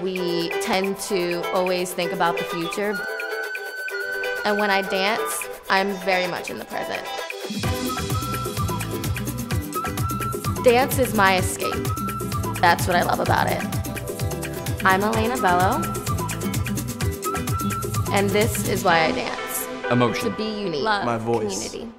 We tend to always think about the future. And when I dance, I'm very much in the present. Dance is my escape. That's what I love about it. I'm Elena Bello, and this is why I dance. Emotion. To be unique. Love. My voice. Community.